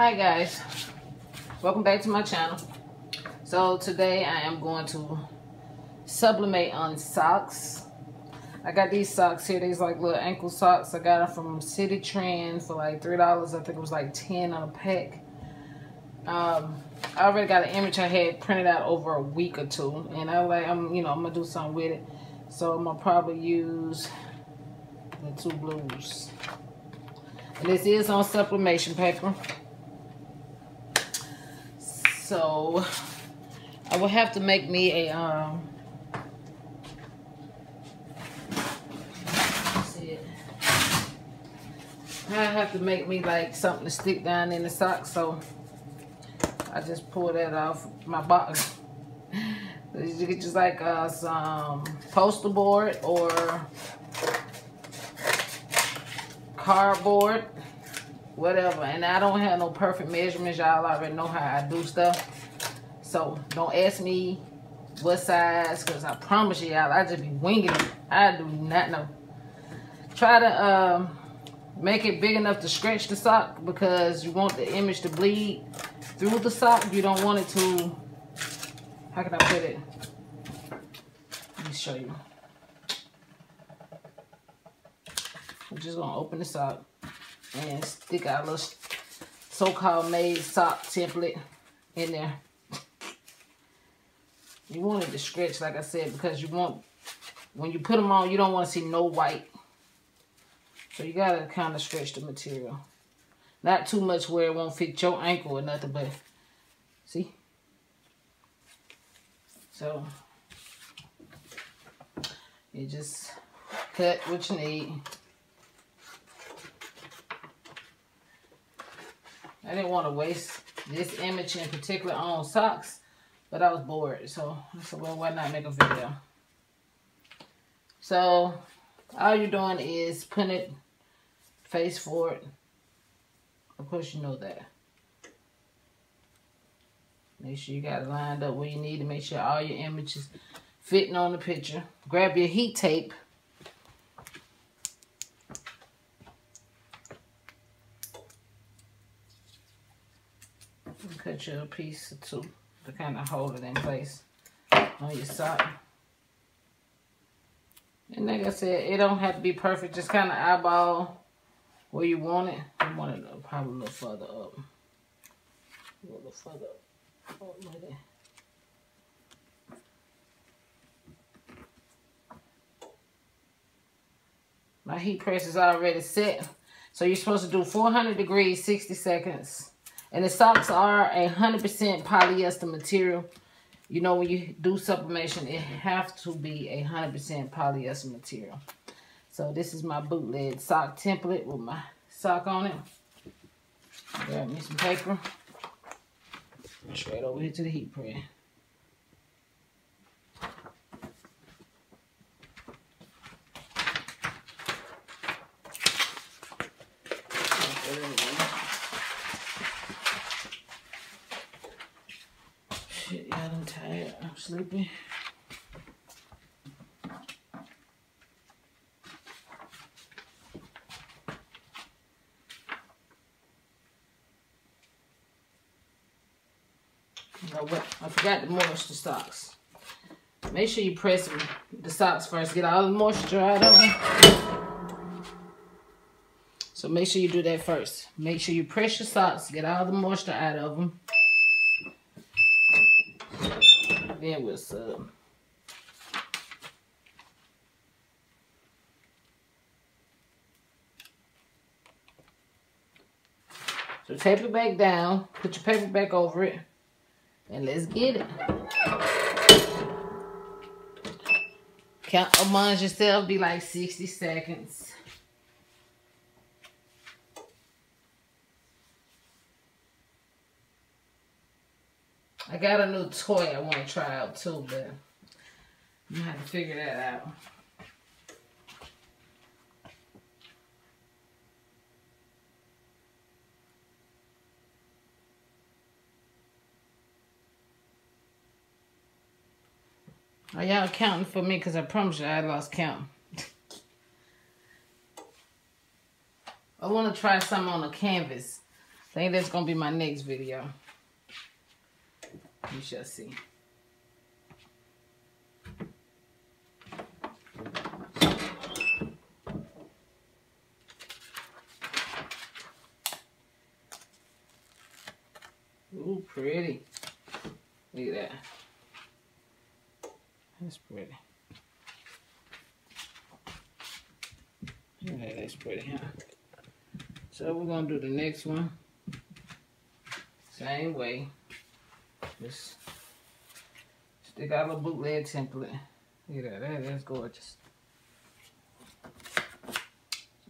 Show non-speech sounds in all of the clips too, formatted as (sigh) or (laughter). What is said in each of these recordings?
Hi guys, welcome back to my channel. So today I am going to sublimate on socks. I got these socks here, these like little ankle socks. I got them from Citi Trend for like $3. I think it was like 10 on a pack. Um, I already got an image I had printed out over a week or two. And I like, I'm, you know, I'm gonna do something with it. So I'm gonna probably use the two blues. And this is on sublimation paper. So I will have to make me a um I have to make me like something to stick down in the sock so I just pull that off my box. (laughs) you get just like uh, some poster board or cardboard whatever. And I don't have no perfect measurements. Y'all already know how I do stuff. So don't ask me what size because I promise you y'all I just be winging it. I do not know. Try to um, make it big enough to stretch the sock because you want the image to bleed through the sock. You don't want it to, how can I put it? Let me show you. I'm just gonna open this sock and stick our little so-called made sock template in there. You want it to stretch, like I said, because you want, when you put them on, you don't want to see no white. So you got to kind of stretch the material. Not too much where it won't fit your ankle or nothing, but see? So you just cut what you need. I didn't want to waste this image in particular on socks, but I was bored. So I said, well, why not make a video? So all you're doing is putting it face forward. Of course, you know that. Make sure you got it lined up where you need to make sure all your images fitting on the picture. Grab your heat tape a piece or two to kind of hold it in place on your sock. And like I said, it don't have to be perfect. Just kind of eyeball where you want it. You want it probably a little further up. A little further up. Oh. My heat press is already set. So you're supposed to do 400 degrees, 60 seconds. And the socks are a 100% polyester material. You know, when you do sublimation, it have to be a 100% polyester material. So this is my bootleg sock template with my sock on it. Grab me some paper. Straight over here to the heat press. sleepy. what? I forgot the moisture socks. Make sure you press the socks first. Get all the moisture out of them. So make sure you do that first. Make sure you press your socks. Get all the moisture out of them. Sub. So tape it back down, put your paper back over it, and let's get it. Count among yourself, be like 60 seconds. I got a new toy I want to try out too, but I'm going to have to figure that out. Are y'all counting for me? Because I promise you I lost count. I want to try something on a canvas. I think that's gonna be my next video. You shall see. Ooh, pretty. Look at that. That's pretty. Yeah, that's pretty, huh? So we're gonna do the next one. Same way. Just stick out a bootleg template. Look at that, that that's gorgeous.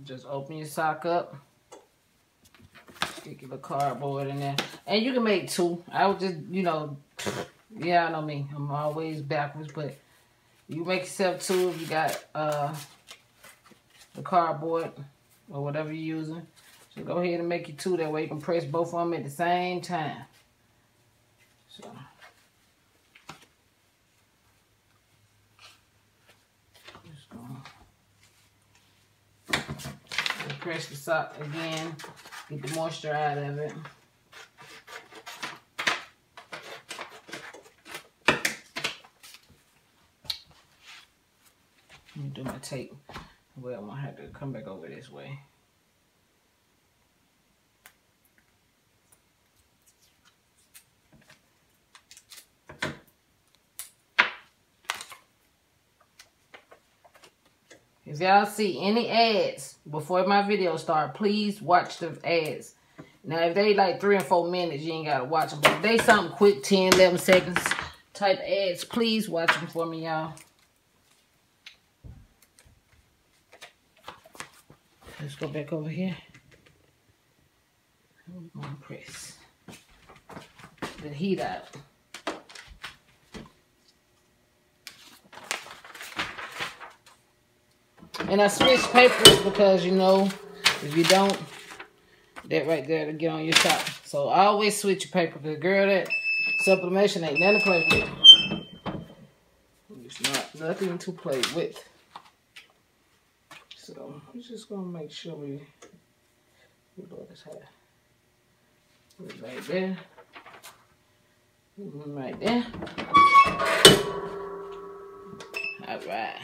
Just open your sock up. Stick your cardboard in there. And you can make two. I would just, you know, yeah, I know me. I'm always backwards, but you make yourself two if you got uh, the cardboard or whatever you're using. So go ahead and make you two. That way you can press both of them at the same time. So. Just gonna press the sock again. Get the moisture out of it. Let me do my tape. Well, I'm gonna have to come back over this way. If y'all see any ads before my video start, please watch the ads. Now, if they like three and four minutes, you ain't got to watch them. But if they something quick, 10, 11 seconds type ads, please watch them for me, y'all. Let's go back over here. We're going to press the heat out. And I switch papers because, you know, if you don't, that right there to get on your top. So I always switch your paper. Because, girl, that sublimation ain't nothing to play with. It's not nothing to play with. So I'm just going to make sure we, we blow this hair. Right there. Right there. All right.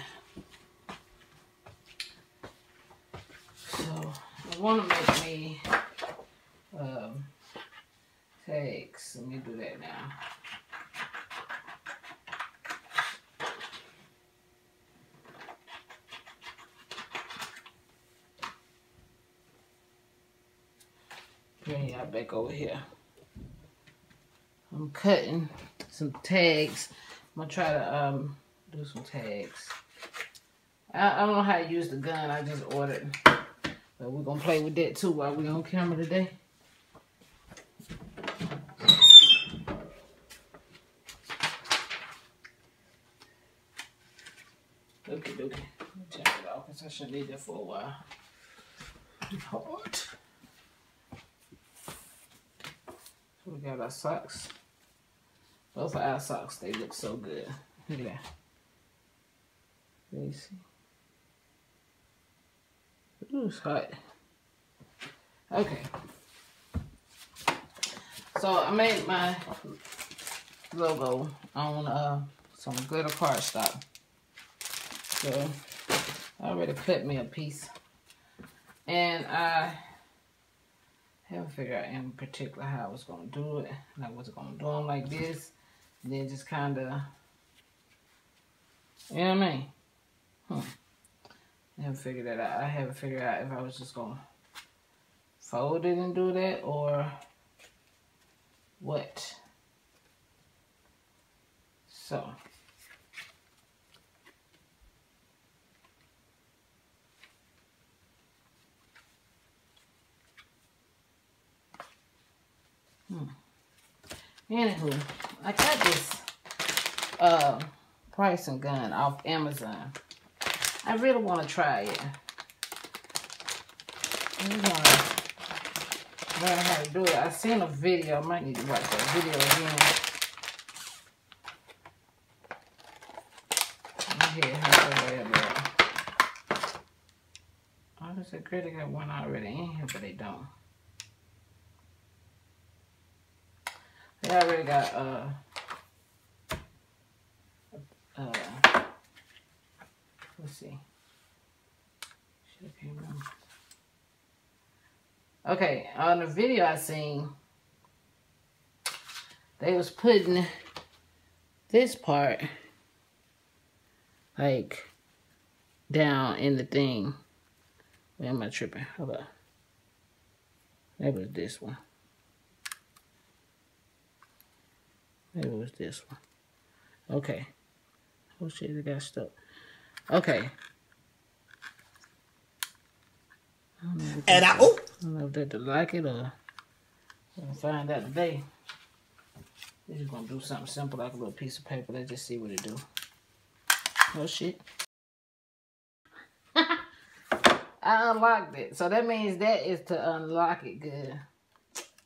I want to make me um, tags. Let me do that now. Bring y'all back over here. I'm cutting some tags. I'm gonna try to um do some tags. I, I don't know how to use the gun. I just ordered. But we're going to play with that too while we're on camera today. Okay, okay. Check it out because I should need that for a while. Hard. So we got our socks. Those are our socks, they look so good. That. Let me see. Ooh, it's hot. Okay. So I made my logo on uh, some glitter cardstock. So I already cut me a piece. And I haven't figured out in particular how I was going to do it. Like, was it going to do them like this? And then just kind of, you know what I mean? Hmm. I haven't figured that out. I haven't figured out if I was just going to fold it and do that or what. So. Hmm. Anywho, I got this uh, pricing gun off Amazon. I really want to try it. I'm learn how to do it. I seen a video. I might need to watch that video again. Here, halfway there. Oh, there's a critic got one already in here, but they don't. They already got uh let's see. Remember. Okay, on the video I seen, they was putting this part like down in the thing. Where am I tripping? Hold up. That was this one. Maybe it was this one. Okay. Oh shit, it got stuck. Okay. And I, oh. I don't know if they like it or we'll find out today. We're just gonna do something simple like a little piece of paper. Let's just see what it do. Oh shit. (laughs) I unlocked it. So that means that is to unlock it good.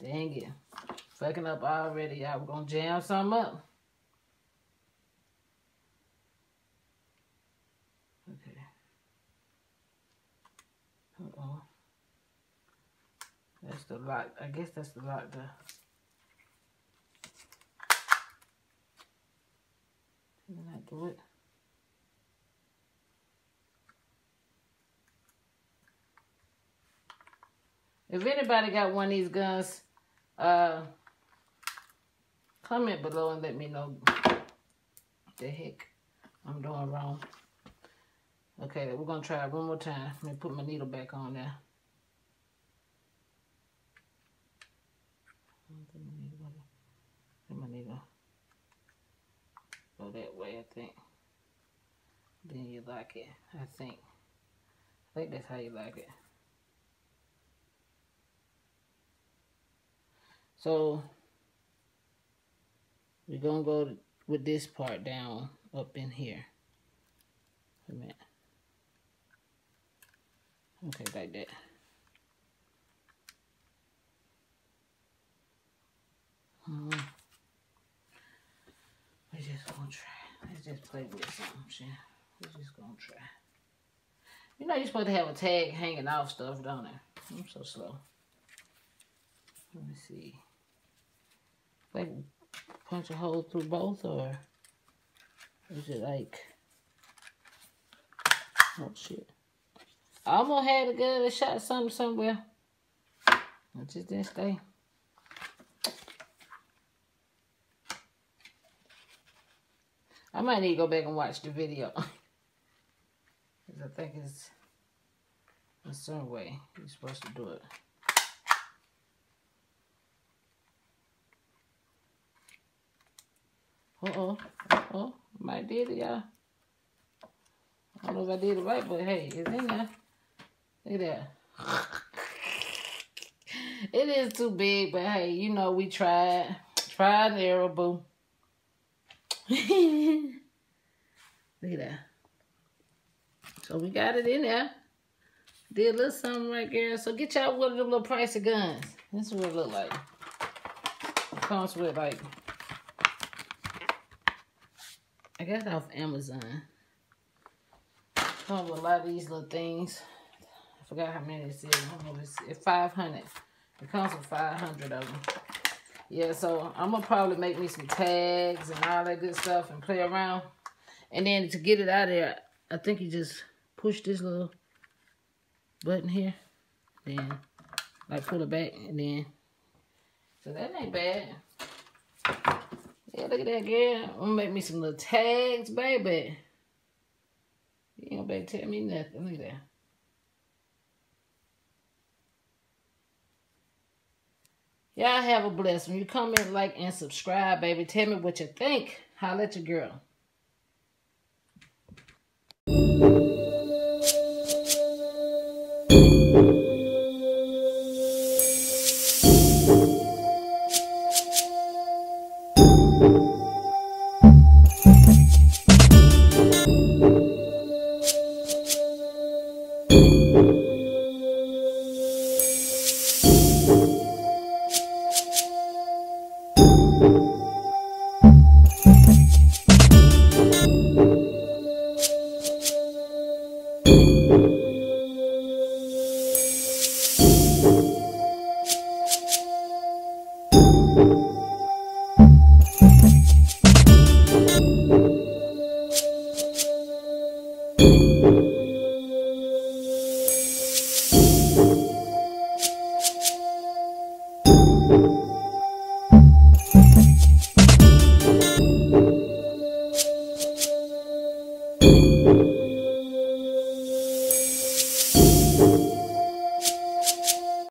Dang it. Fucking up already. Y'all We gonna jam something up. Okay. Uh-oh. That's the lock. I guess that's the lock there. Did I do it? If anybody got one of these guns, uh, comment below and let me know the heck I'm doing wrong. Okay, we're going to try it one more time. Let me put my needle back on there. Needle go that way, I think. Then you like it, I think. I think that's how you like it. So we're gonna go with this part down up in here. Wait a minute. Okay, like that. Hmm. We're just gonna try. Let's just play with something, We're just gonna try. You know you're supposed to have a tag hanging off stuff, don't it? I'm so slow. Let me see like punch a hole through both or is it like oh shit I almost had a good shot something somewhere I just didn't stay I might need to go back and watch the video (laughs) because I think it's a certain way you're supposed to do it Uh-oh. Uh-oh. Might did it, y'all. I don't know if I did it right, but hey, it's in there. Look at that. (laughs) it is too big, but hey, you know we tried. Tried and error, boo. (laughs) Look at that. So we got it in there. Did a little something right there. So get y'all one of them little pricey guns. This is what it look like. It comes with like I got it off Amazon. Come with a lot of these little things. I forgot how many it is. I don't know if it's 500. It comes with 500 of them. Yeah, so I'm going to probably make me some tags and all that good stuff and play around. And then to get it out of there, I think you just push this little button here. Then, like, pull it back and then. So that ain't bad. Yeah, look at that, girl. I'm gonna make me some little tags, baby. You ain't gonna tell me nothing. Look at that. Y'all have a blessing. You comment, like, and subscribe, baby. Tell me what you think. Holla at your girl.